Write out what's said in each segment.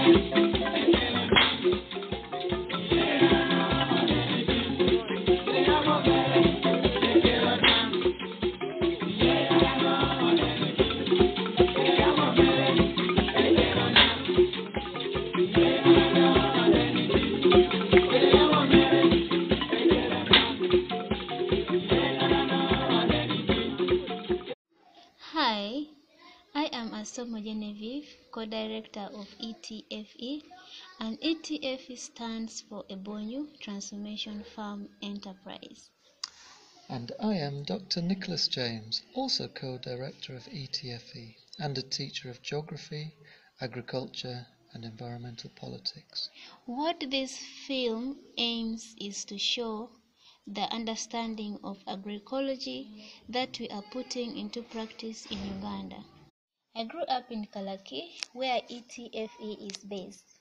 Hi, co-director of ETFE, and ETFE stands for Ebonyu Transformation Farm Enterprise. And I am Dr. Nicholas James, also co director of ETFE and a teacher of geography, agriculture, and environmental politics. What this film aims is to show the understanding of agroecology that we are putting into practice in Uganda. I grew up in Kalaki, where ETFE is based.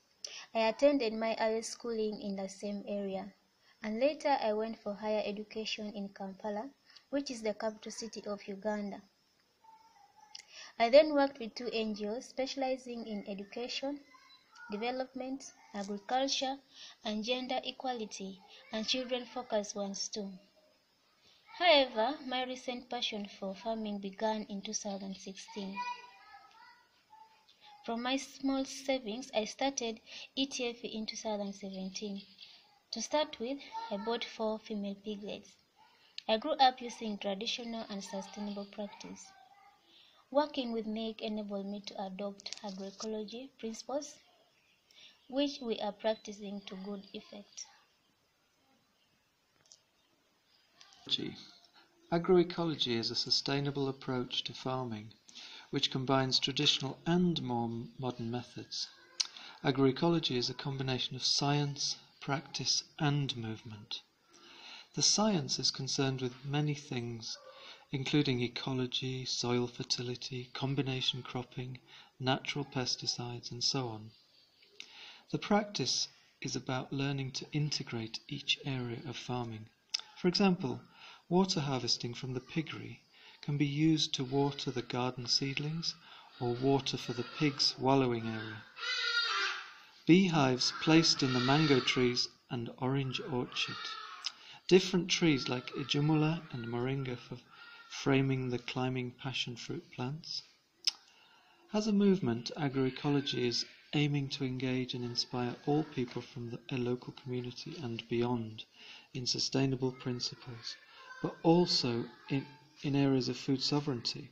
I attended my early schooling in the same area, and later I went for higher education in Kampala, which is the capital city of Uganda. I then worked with two NGOs specializing in education, development, agriculture, and gender equality, and children focused ones too. However, my recent passion for farming began in 2016. From my small savings, I started ETFE in 2017. To start with, I bought four female piglets. I grew up using traditional and sustainable practice. Working with NAIC enabled me to adopt agroecology principles, which we are practicing to good effect. Agroecology is a sustainable approach to farming which combines traditional and more modern methods. Agroecology is a combination of science, practice, and movement. The science is concerned with many things, including ecology, soil fertility, combination cropping, natural pesticides, and so on. The practice is about learning to integrate each area of farming. For example, water harvesting from the piggery can be used to water the garden seedlings or water for the pigs' wallowing area. Beehives placed in the mango trees and orange orchard. Different trees like ijumula and moringa for framing the climbing passion fruit plants. As a movement, agroecology is aiming to engage and inspire all people from the, a local community and beyond in sustainable principles, but also in, in areas of food sovereignty,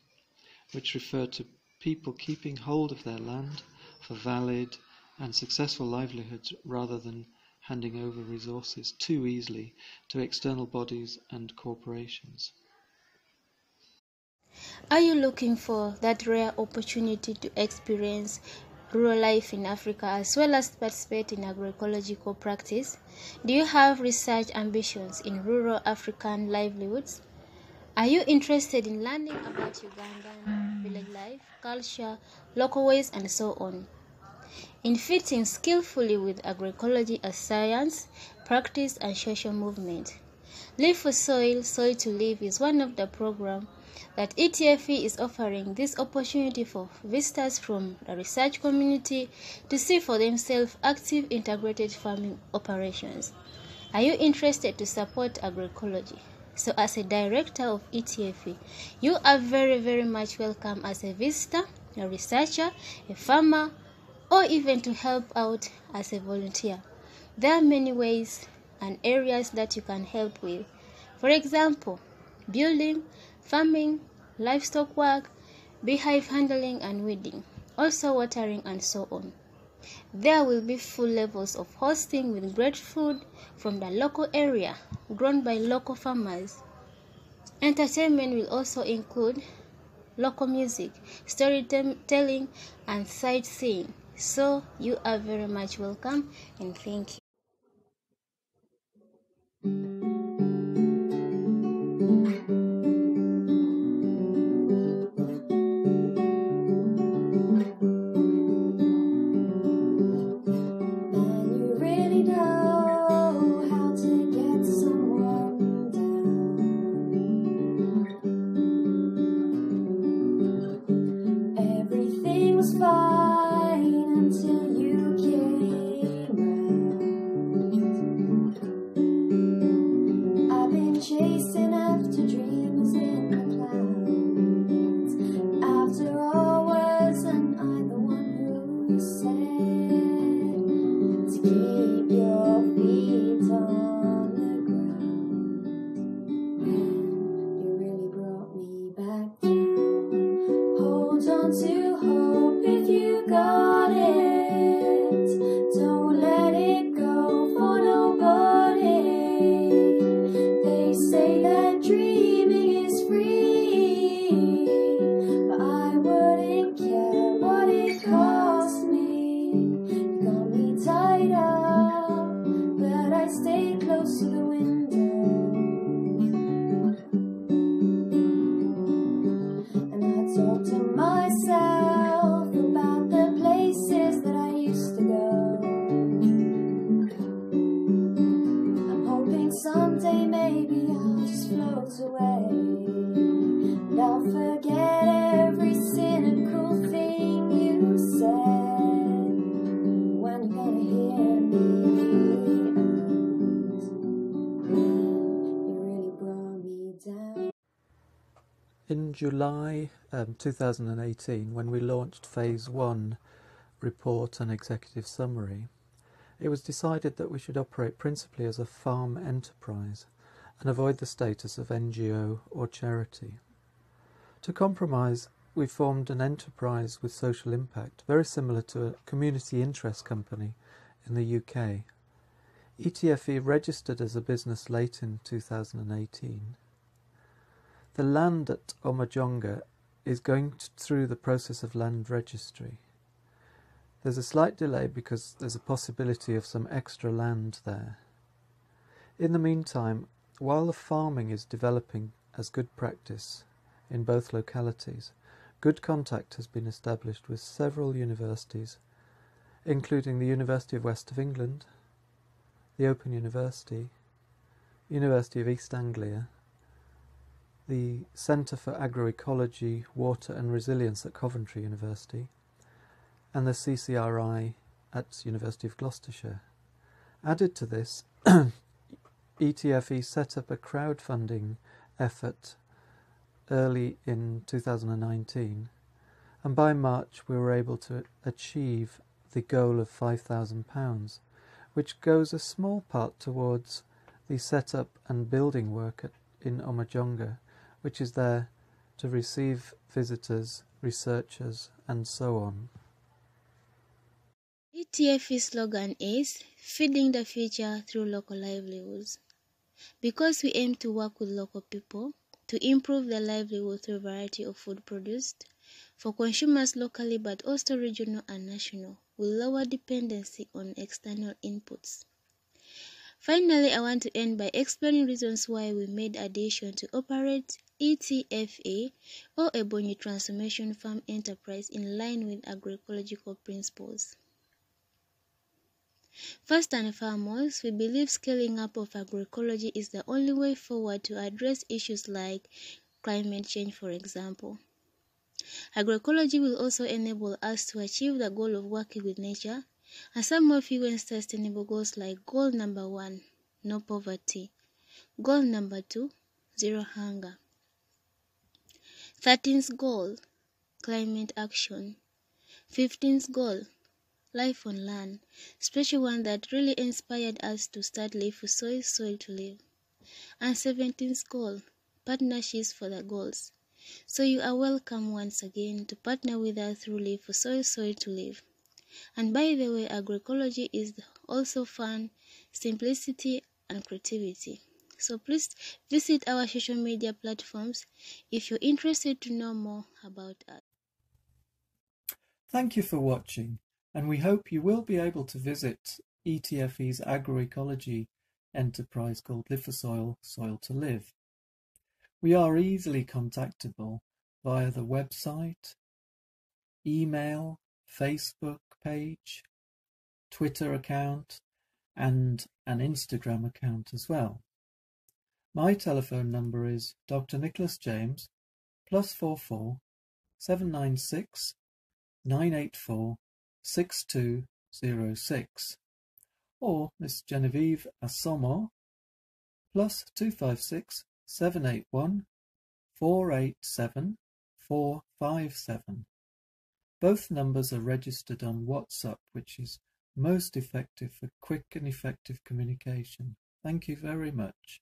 which refer to people keeping hold of their land for valid and successful livelihoods rather than handing over resources too easily to external bodies and corporations. Are you looking for that rare opportunity to experience rural life in Africa as well as participate in agroecological practice? Do you have research ambitions in rural African livelihoods? Are you interested in learning about Ugandan village life, culture, local ways, and so on? In fitting skillfully with agroecology as science, practice, and social movement. Live for Soil, Soil to Live is one of the programs that ETFE is offering this opportunity for visitors from the research community to see for themselves active integrated farming operations. Are you interested to support agroecology? So, as a director of ETFE, you are very, very much welcome as a visitor, a researcher, a farmer, or even to help out as a volunteer. There are many ways and areas that you can help with. For example, building, farming, livestock work, beehive handling and weeding, also watering and so on. There will be full levels of hosting with great food from the local area grown by local farmers. Entertainment will also include local music, storytelling, and sightseeing. So you are very much welcome and thank you. Away. And I'll forget every cynical thing you said. When you gonna hear me? You really brought me down. In July um, 2018, when we launched Phase 1 report and executive summary, it was decided that we should operate principally as a farm enterprise and avoid the status of NGO or charity. To compromise, we formed an enterprise with social impact, very similar to a community interest company in the UK. ETFE registered as a business late in 2018. The land at Omajonga is going t- through the process of land registry. There's a slight delay because there's a possibility of some extra land there. In the meantime, while the farming is developing as good practice in both localities, good contact has been established with several universities, including the University of West of England, the Open University, University of East Anglia, the Centre for Agroecology, Water and Resilience at Coventry University, and the CCRI at University of Gloucestershire. Added to this, ETFE set up a crowdfunding effort early in 2019, and by March we were able to achieve the goal of £5,000, which goes a small part towards the setup and building work at, in Omajonga, which is there to receive visitors, researchers, and so on. ETFE's slogan is Feeding the Future Through Local Livelihoods. Because we aim to work with local people to improve their livelihood through variety of food produced for consumers locally but also regional and national with lower dependency on external inputs. Finally, I want to end by explaining reasons why we made a decision to operate ETFE or Ebonyu Transformation Farm Enterprise in line with agroecological principles. First and foremost, we believe scaling up of agroecology is the only way forward to address issues like climate change, for example. Agroecology will also enable us to achieve the goal of working with nature and some of UN's sustainable goals like goal number one, no poverty, goal number two, zero hunger. 13th goal, climate action. 15th goal, life on land, special one that really inspired us to start Live for Soil, Soil to Live. And 17th goal, partnerships for the goals. So you are welcome once again to partner with us through Live for Soil, Soil to Live. And by the way, agroecology is also fun, simplicity, and creativity. So please visit our social media platforms if you're interested to know more about us. Thank you for watching, and we hope you will be able to visit ETFE's agroecology enterprise called Live Soil, to Live. We are easily contactable via the website, email, Facebook page, Twitter account, and an Instagram account as well. My telephone number is Dr. Nicholas James plus four four seven nine six nine eight four 6206 or Miss Genevieve Assomo plus 256 781 487 457. Both numbers are registered on WhatsApp, which is most effective for quick and effective communication. Thank you very much.